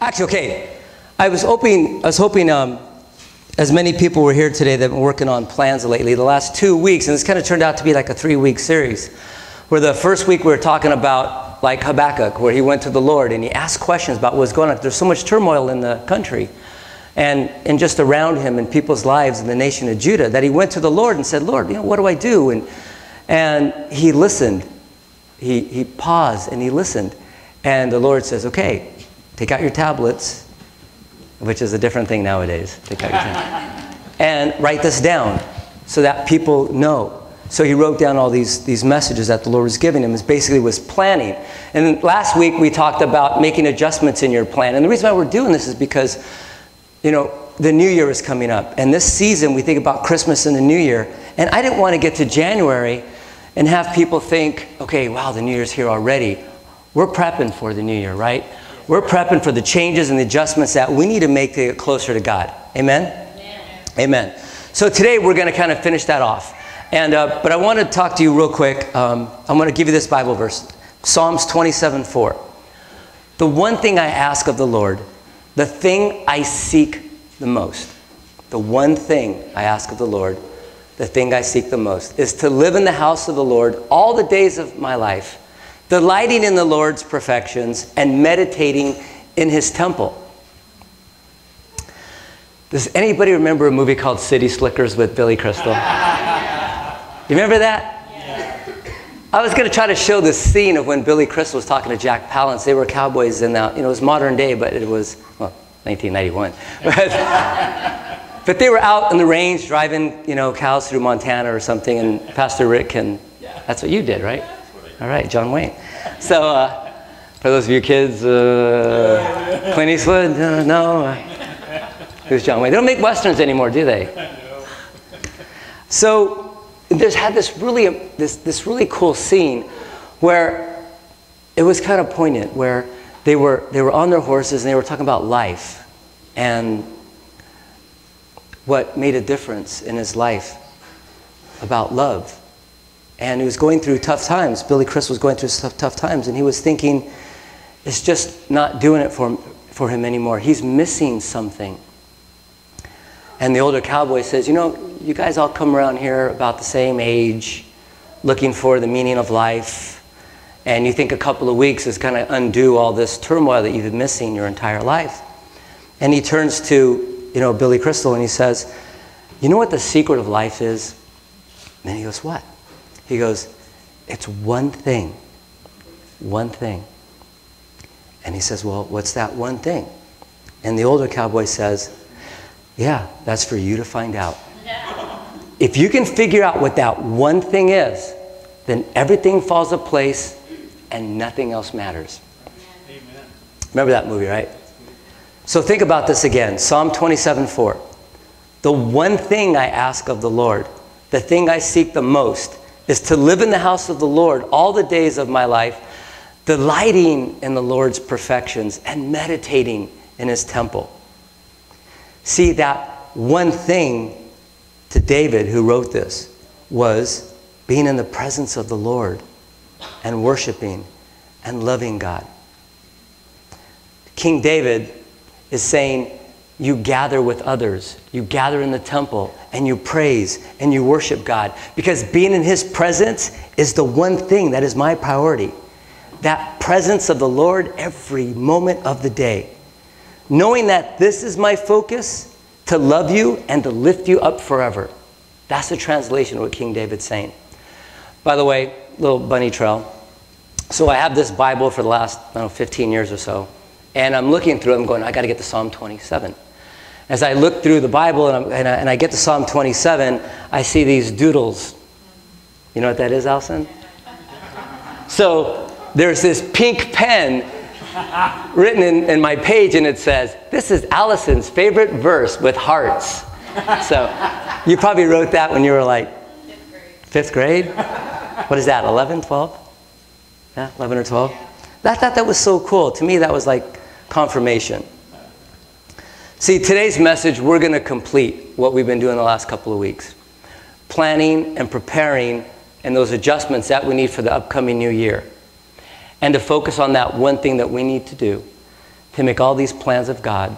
Actually, okay. I was hoping, I was hoping um, as many people were here today that have been working on plans lately, the last two weeks, and this kind of turned out to be like a three week series, where the first week we were talking about like Habakkuk, where he went to the Lord and he asked questions about what's going on. There's so much turmoil in the country and, and just around him and people's lives in the nation of Judah that he went to the Lord and said, Lord, you know, what do I do? And, and he listened. He, he paused and he listened. And the Lord says, okay, take out your tablets which is a different thing nowadays. and write this down so that people know. So he wrote down all these, these messages that the Lord was giving him. Is basically was planning. And last week we talked about making adjustments in your plan. And the reason why we're doing this is because, you know, the new year is coming up. And this season we think about Christmas and the new year. And I didn't want to get to January and have people think, okay, wow, the new year's here already. We're prepping for the new year, right? We're prepping for the changes and the adjustments that we need to make to get closer to God. Amen? Amen. Amen. So today we're going to kind of finish that off. And, uh, but I want to talk to you real quick. Um, I'm going to give you this Bible verse Psalms 27 4. The one thing I ask of the Lord, the thing I seek the most, the one thing I ask of the Lord, the thing I seek the most, is to live in the house of the Lord all the days of my life delighting in the Lord's perfections and meditating in his temple. Does anybody remember a movie called City Slickers with Billy Crystal? you remember that? Yeah. I was going to try to show this scene of when Billy Crystal was talking to Jack Palance. They were cowboys in that, you know, it was modern day, but it was, well, 1991. But, but they were out in the range driving, you know, cows through Montana or something, and Pastor Rick and that's what you did, right? All right, John Wayne. So, uh, for those of you kids, uh, Clint Eastwood? Uh, no. Uh, who's John Wayne? They don't make westerns anymore, do they? So, there's had this really, this, this really cool scene where it was kind of poignant, where they were, they were on their horses and they were talking about life and what made a difference in his life about love and he was going through tough times. Billy Chris was going through tough, tough times, and he was thinking, it's just not doing it for him, for him anymore. He's missing something. And the older cowboy says, You know, you guys all come around here about the same age, looking for the meaning of life. And you think a couple of weeks is going to undo all this turmoil that you've been missing your entire life. And he turns to, you know, Billy Crystal and he says, You know what the secret of life is? And he goes, What? He goes, It's one thing. One thing. And he says, Well, what's that one thing? And the older cowboy says, Yeah, that's for you to find out. If you can figure out what that one thing is, then everything falls into place and nothing else matters. Amen. Remember that movie, right? So think about this again Psalm 27 4. The one thing I ask of the Lord, the thing I seek the most, is to live in the house of the Lord all the days of my life, delighting in the Lord's perfections and meditating in his temple. See, that one thing to David, who wrote this, was being in the presence of the Lord and worshiping and loving God. King David is saying, you gather with others. You gather in the temple and you praise and you worship God because being in His presence is the one thing that is my priority. That presence of the Lord every moment of the day. Knowing that this is my focus to love you and to lift you up forever. That's the translation of what King David's saying. By the way, little bunny trail. So I have this Bible for the last, I don't know, 15 years or so. And I'm looking through it, I'm going, I got to get to Psalm 27 as I look through the Bible and, and, I, and I get to Psalm 27, I see these doodles. You know what that is, Allison? So there's this pink pen written in, in my page, and it says, This is Allison's favorite verse with hearts. So you probably wrote that when you were like fifth grade. Fifth grade? What is that, 11, 12? Yeah, 11 or 12? I thought that was so cool. To me, that was like confirmation. See, today's message, we're going to complete what we've been doing the last couple of weeks planning and preparing and those adjustments that we need for the upcoming new year. And to focus on that one thing that we need to do to make all these plans of God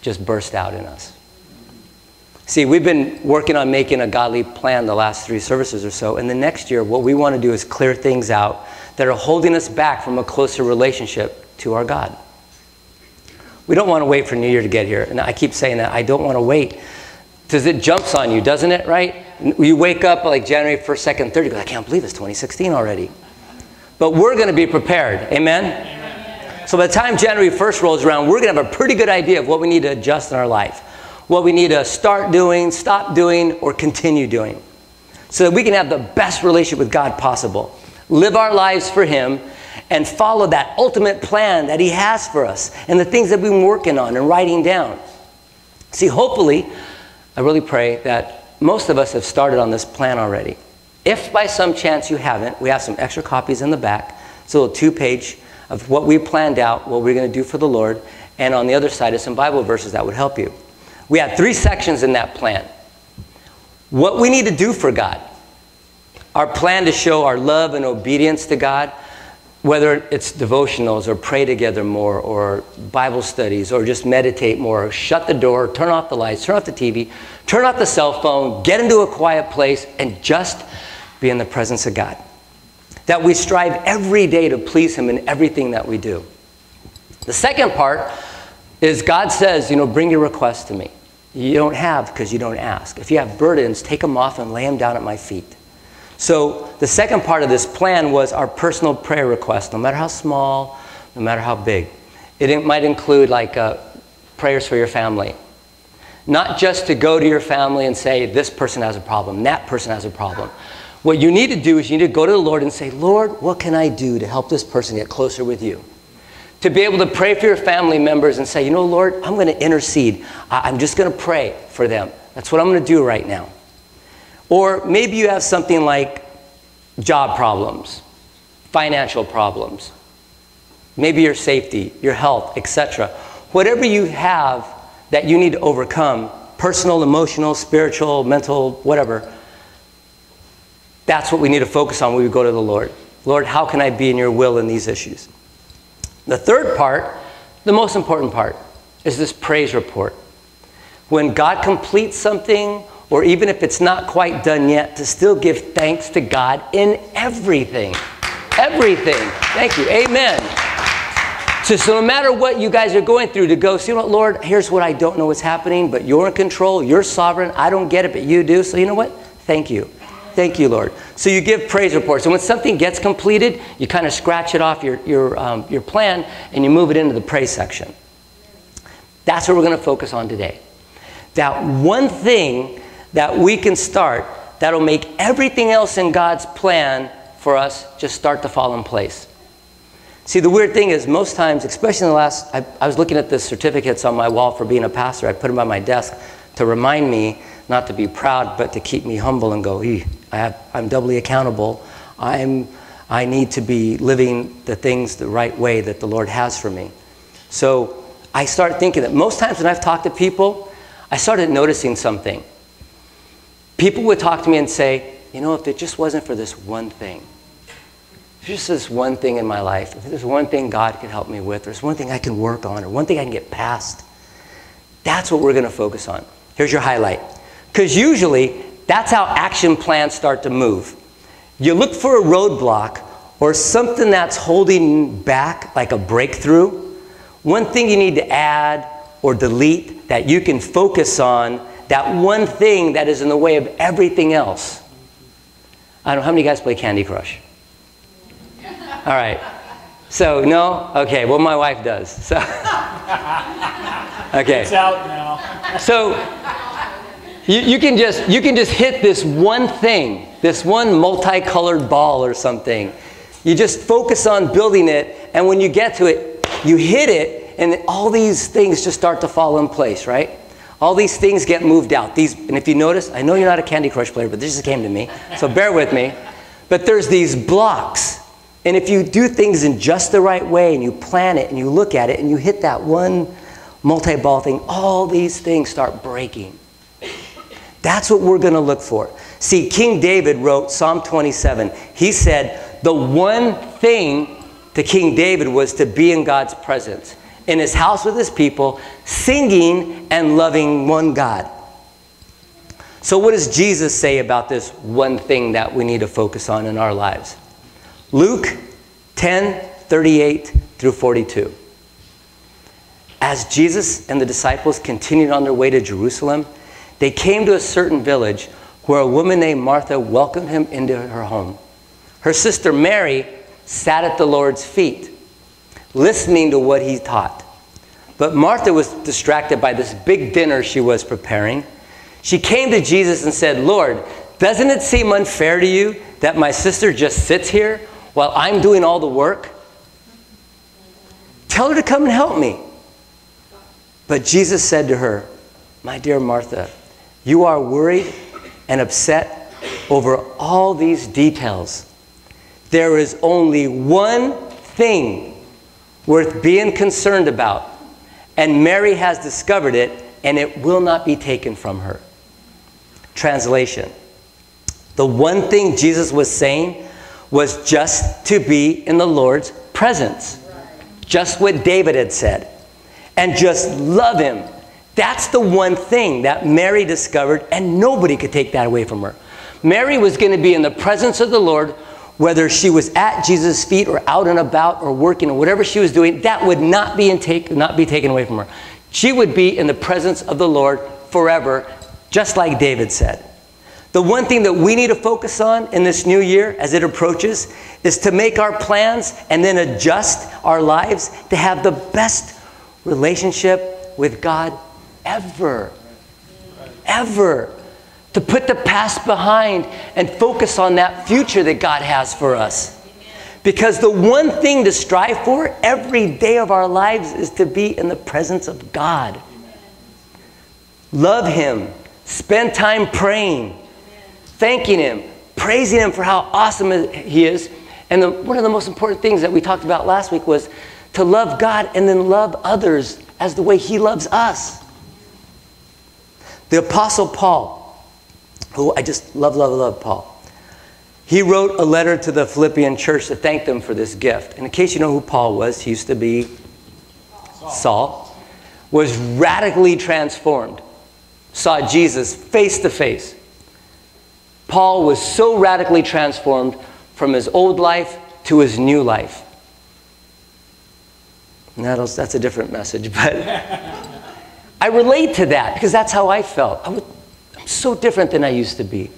just burst out in us. See, we've been working on making a godly plan the last three services or so, and the next year, what we want to do is clear things out that are holding us back from a closer relationship to our God. We don't want to wait for New Year to get here. And I keep saying that. I don't want to wait. Because it jumps on you, doesn't it, right? You wake up like January 1st, 2nd, 3rd, you go, I can't believe it's 2016 already. But we're going to be prepared. Amen? Amen? So by the time January 1st rolls around, we're going to have a pretty good idea of what we need to adjust in our life, what we need to start doing, stop doing, or continue doing. So that we can have the best relationship with God possible. Live our lives for Him and follow that ultimate plan that He has for us and the things that we've been working on and writing down. See, hopefully, I really pray that most of us have started on this plan already. If by some chance you haven't, we have some extra copies in the back. It's a little two page of what we planned out, what we're going to do for the Lord, and on the other side is some Bible verses that would help you. We have three sections in that plan. What we need to do for God, our plan to show our love and obedience to God, whether it's devotionals or pray together more or Bible studies or just meditate more, shut the door, turn off the lights, turn off the TV, turn off the cell phone, get into a quiet place, and just be in the presence of God. That we strive every day to please Him in everything that we do. The second part is God says, you know, bring your requests to me. You don't have because you don't ask. If you have burdens, take them off and lay them down at my feet. So the second part of this plan was our personal prayer request, no matter how small, no matter how big. It might include like uh, prayers for your family. Not just to go to your family and say, this person has a problem, that person has a problem. What you need to do is you need to go to the Lord and say, Lord, what can I do to help this person get closer with you? To be able to pray for your family members and say, you know, Lord, I'm going to intercede. I'm just going to pray for them. That's what I'm going to do right now. Or maybe you have something like job problems, financial problems, maybe your safety, your health, etc. Whatever you have that you need to overcome, personal, emotional, spiritual, mental, whatever, that's what we need to focus on when we go to the Lord. Lord, how can I be in your will in these issues? The third part, the most important part, is this praise report. When God completes something or even if it's not quite done yet, to still give thanks to God in everything. Everything. Thank you. Amen. So, so no matter what you guys are going through, to go, see what, Lord, here's what I don't know what's happening, but you're in control, you're sovereign, I don't get it, but you do. So you know what? Thank you. Thank you, Lord. So you give praise reports. And when something gets completed, you kind of scratch it off your, your, um, your plan and you move it into the praise section. That's what we're going to focus on today. That one thing that we can start that'll make everything else in God's plan for us just start to fall in place. See, the weird thing is, most times, especially in the last, I, I was looking at the certificates on my wall for being a pastor. I put them on my desk to remind me not to be proud, but to keep me humble and go, I have, I'm doubly accountable. I'm, I need to be living the things the right way that the Lord has for me. So I started thinking that most times when I've talked to people, I started noticing something people would talk to me and say, you know, if it just wasn't for this one thing, just this one thing in my life, if there's one thing God could help me with, or there's one thing I can work on, or one thing I can get past, that's what we're going to focus on. Here's your highlight. Because usually, that's how action plans start to move. You look for a roadblock or something that's holding back, like a breakthrough, one thing you need to add or delete that you can focus on that one thing that is in the way of everything else. I don't know how many guys play Candy Crush. All right. So no, okay. Well, my wife does. So okay. It's out now. so you, you can just you can just hit this one thing, this one multicolored ball or something. You just focus on building it, and when you get to it, you hit it, and all these things just start to fall in place, right? All these things get moved out. These, and if you notice, I know you're not a Candy Crush player, but this just came to me, so bear with me. But there's these blocks. And if you do things in just the right way and you plan it and you look at it and you hit that one multi ball thing, all these things start breaking. That's what we're going to look for. See, King David wrote Psalm 27. He said, The one thing to King David was to be in God's presence. In his house with his people, singing and loving one God. So, what does Jesus say about this one thing that we need to focus on in our lives? Luke 10 38 through 42. As Jesus and the disciples continued on their way to Jerusalem, they came to a certain village where a woman named Martha welcomed him into her home. Her sister Mary sat at the Lord's feet, listening to what he taught. But Martha was distracted by this big dinner she was preparing. She came to Jesus and said, Lord, doesn't it seem unfair to you that my sister just sits here while I'm doing all the work? Tell her to come and help me. But Jesus said to her, My dear Martha, you are worried and upset over all these details. There is only one thing worth being concerned about, and Mary has discovered it, and it will not be taken from her. Translation. The one thing Jesus was saying was just to be in the Lord's presence, just what David had said, and just love Him. That's the one thing that Mary discovered, and nobody could take that away from her. Mary was going to be in the presence of the Lord, whether she was at Jesus' feet or out and about or working or whatever she was doing, that would not be, take, not be taken away from her. She would be in the presence of the Lord forever, just like David said. The one thing that we need to focus on in this new year as it approaches is to make our plans and then adjust our lives to have the best relationship with God ever. Ever. To put the past behind and focus on that future that God has for us. Because the one thing to strive for every day of our lives is to be in the presence of God. Love Him. Spend time praying, thanking Him, praising Him for how awesome He is. And the, one of the most important things that we talked about last week was to love God and then love others as the way He loves us. The Apostle Paul, who I just love, love, love Paul, he wrote a letter to the Philippian church to thank them for this gift. And in case you know who Paul was, he used to be Saul, Saul was radically transformed, saw Jesus face to face. Paul was so radically transformed from his old life to his new life. That's a different message, but I relate to that because that's how I felt. I am so different than I used to be.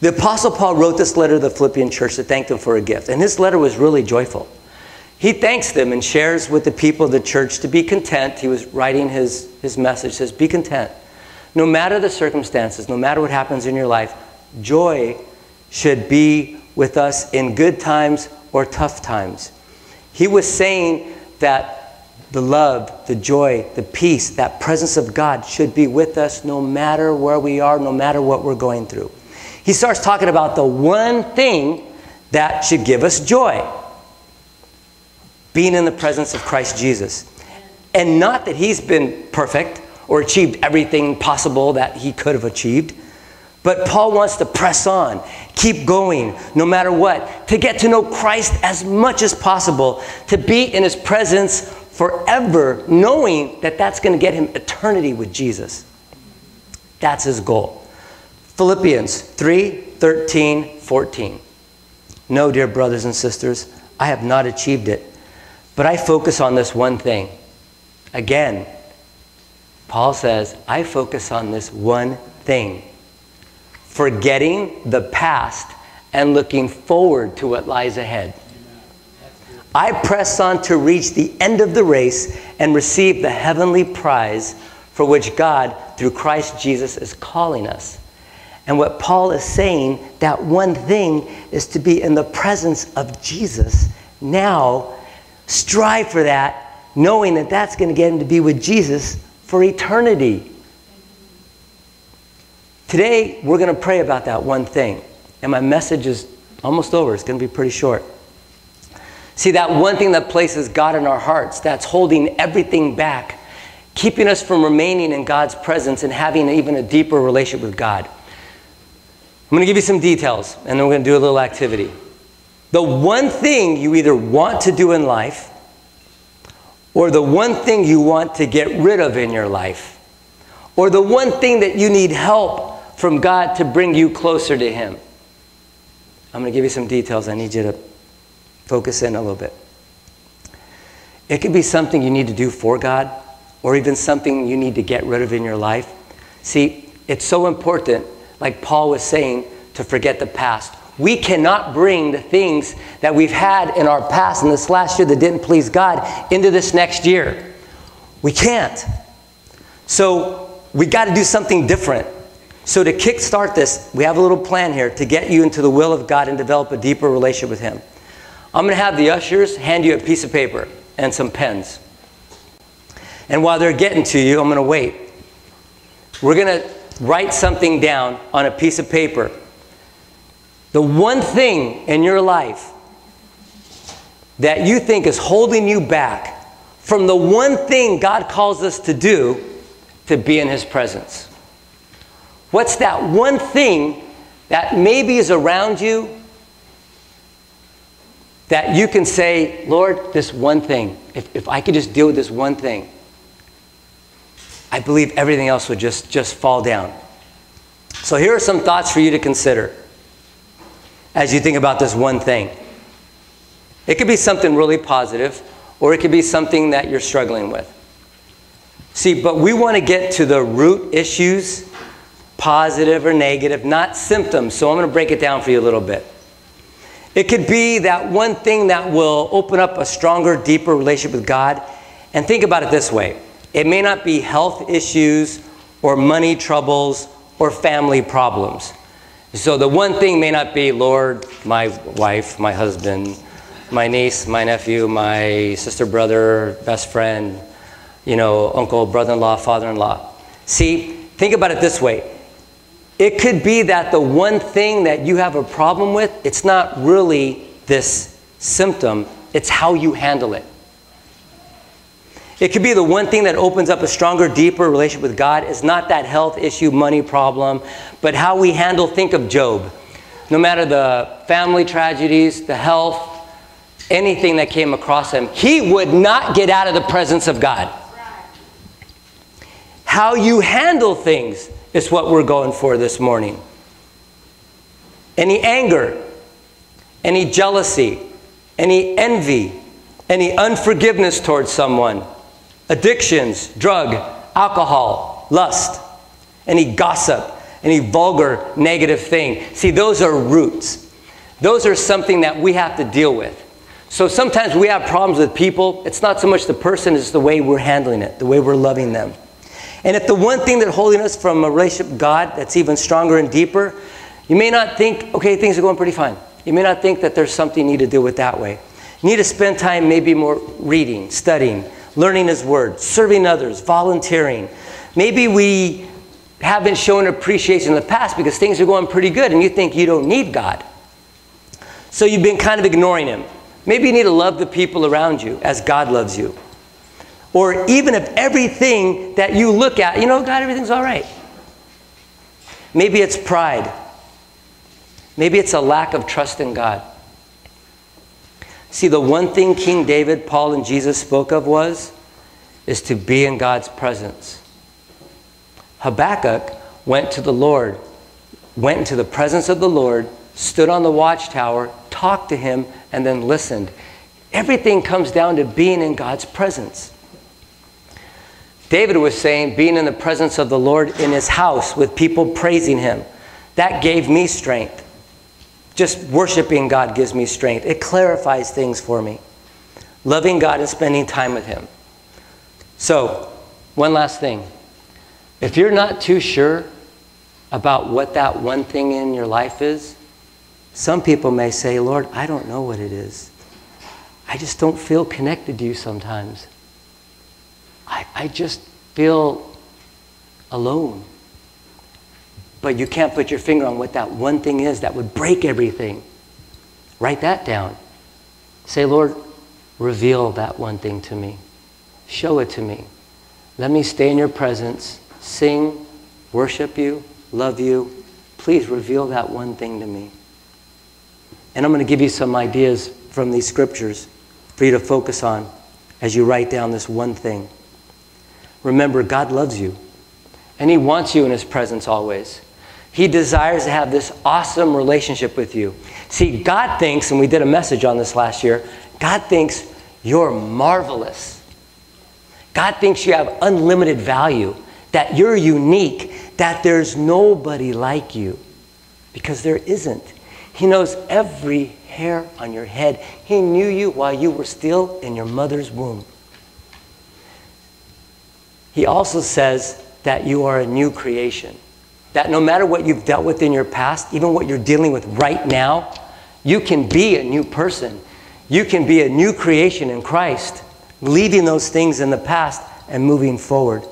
The Apostle Paul wrote this letter to the Philippian church to thank them for a gift, and his letter was really joyful. He thanks them and shares with the people of the church to be content. He was writing his, his message, says, Be content. No matter the circumstances, no matter what happens in your life, joy should be with us in good times or tough times. He was saying that the love, the joy, the peace, that presence of God should be with us no matter where we are, no matter what we're going through. He starts talking about the one thing that should give us joy being in the presence of Christ Jesus. And not that he's been perfect or achieved everything possible that he could have achieved. But Paul wants to press on, keep going, no matter what, to get to know Christ as much as possible, to be in his presence forever, knowing that that's going to get him eternity with Jesus. That's his goal. Philippians 3 13, 14. No, dear brothers and sisters, I have not achieved it, but I focus on this one thing. Again, Paul says, I focus on this one thing forgetting the past and looking forward to what lies ahead. I press on to reach the end of the race and receive the heavenly prize for which God, through Christ Jesus, is calling us. And what Paul is saying, that one thing is to be in the presence of Jesus. Now, strive for that, knowing that that's going to get him to be with Jesus for eternity. Today, we're going to pray about that one thing. And my message is almost over. It's going to be pretty short. See, that one thing that places God in our hearts, that's holding everything back, keeping us from remaining in God's presence and having even a deeper relationship with God. I'm going to give you some details, and then we're going to do a little activity. The one thing you either want to do in life or the one thing you want to get rid of in your life, or the one thing that you need help from God to bring you closer to Him. I'm going to give you some details. I need you to focus in a little bit. It could be something you need to do for God, or even something you need to get rid of in your life. See, it's so important, like Paul was saying, to forget the past. We cannot bring the things that we've had in our past in this last year that didn't please God into this next year. We can't. So we got to do something different. So to kickstart this, we have a little plan here to get you into the will of God and develop a deeper relationship with Him. I'm going to have the ushers hand you a piece of paper and some pens. And while they're getting to you, I'm going to wait. We're going to write something down on a piece of paper the one thing in your life that you think is holding you back from the one thing God calls us to do to be in His presence. What's that one thing that maybe is around you that you can say, Lord, this one thing, if, if I could just deal with this one thing, I believe everything else would just, just fall down. So here are some thoughts for you to consider as you think about this one thing. It could be something really positive, or it could be something that you're struggling with. See, but we want to get to the root issues, positive or negative, not symptoms. So I'm going to break it down for you a little bit. It could be that one thing that will open up a stronger, deeper relationship with God. And think about it this way it may not be health issues or money troubles or family problems. So the one thing may not be, Lord, my wife, my husband, my niece, my nephew, my sister, brother, best friend, you know, uncle, brother in law, father in law. See, think about it this way. It could be that the one thing that you have a problem with, it's not really this symptom, it's how you handle it. It could be the one thing that opens up a stronger, deeper relationship with God is not that health issue, money problem, but how we handle, think of Job. No matter the family tragedies, the health, anything that came across him, he would not get out of the presence of God. How you handle things is what we're going for this morning. Any anger, any jealousy, any envy, any unforgiveness towards someone addictions, drug, alcohol, lust, any gossip, any vulgar negative thing. See, those are roots. Those are something that we have to deal with. So sometimes we have problems with people. It's not so much the person, it's the way we're handling it, the way we're loving them. And if the one thing that's holding us from a relationship with God that's even stronger and deeper, you may not think, okay, things are going pretty fine. You may not think that there's something you need to deal with that way. You need to spend time maybe more reading, studying, learning His Word, serving others, volunteering. Maybe we haven't shown appreciation in the past because things are going pretty good and you think you don't need God. So you've been kind of ignoring Him. Maybe you need to love the people around you as God loves you. Or even if everything that you look at, you know, God, everything's all right. Maybe it's pride. Maybe it's a lack of trust in God. See, the one thing King David, Paul, and Jesus spoke of was is to be in God's presence. Habakkuk went to the Lord, went into the presence of the Lord, stood on the watchtower, talked to him, and then listened. Everything comes down to being in God's presence. David was saying, being in the presence of the Lord in his house with people praising him, that gave me strength. Just worshiping God gives me strength. It clarifies things for me. Loving God and spending time with Him. So, one last thing. If you're not too sure about what that one thing in your life is, some people may say, Lord, I don't know what it is. I just don't feel connected to you sometimes. I, I just feel alone but you can't put your finger on what that one thing is that would break everything. Write that down. Say, Lord, reveal that one thing to me. Show it to me. Let me stay in your presence, sing, worship you, love you. Please reveal that one thing to me. And I'm going to give you some ideas from these scriptures for you to focus on as you write down this one thing. Remember, God loves you, and He wants you in His presence always. He desires to have this awesome relationship with you. See, God thinks, and we did a message on this last year, God thinks you're marvelous. God thinks you have unlimited value, that you're unique, that there's nobody like you, because there isn't. He knows every hair on your head. He knew you while you were still in your mother's womb. He also says that you are a new creation. That no matter what you've dealt with in your past, even what you're dealing with right now, you can be a new person. You can be a new creation in Christ, leaving those things in the past and moving forward.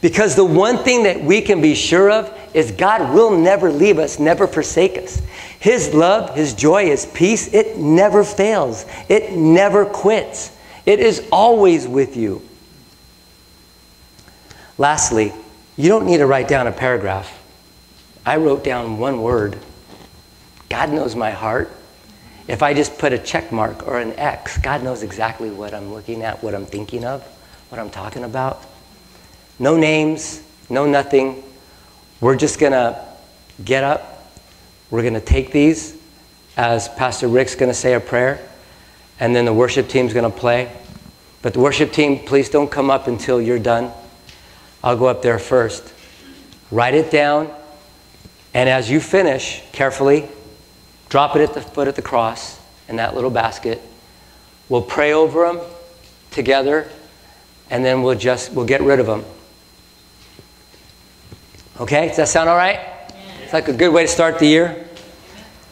Because the one thing that we can be sure of is God will never leave us, never forsake us. His love, His joy, His peace, it never fails. It never quits. It is always with you. Lastly, you don't need to write down a paragraph. I wrote down one word. God knows my heart. If I just put a check mark or an X, God knows exactly what I'm looking at, what I'm thinking of, what I'm talking about. No names, no nothing. We're just going to get up. We're going to take these as Pastor Rick's going to say a prayer, and then the worship team's going to play. But the worship team, please don't come up until you're done. I'll go up there first. Write it down, and as you finish, carefully drop it at the foot of the cross in that little basket. We'll pray over them together, and then we'll just we'll get rid of them. Okay, does that sound all right? It's like a good way to start the year.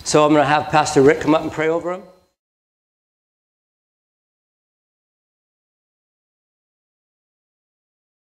So I'm going to have Pastor Rick come up and pray over them.